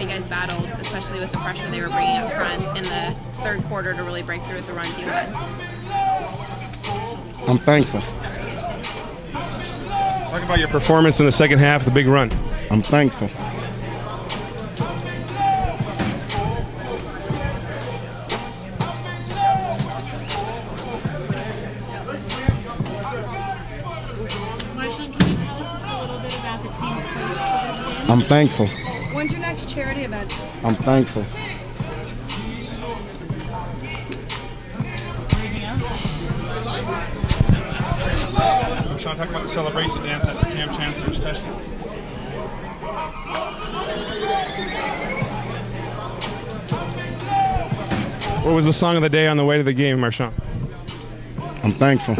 how you guys battled, especially with the pressure they were bringing up front in the third quarter to really break through with the runs you had? I'm thankful. Talk about your performance in the second half, the big run. I'm thankful. I'm thankful. When's your next charity event? I'm thankful. Anything else? Sean, talk about the celebration dance at the Kam Chancellor's touchdown. What was the song of the day on the way to the game, Marshawn? I'm thankful.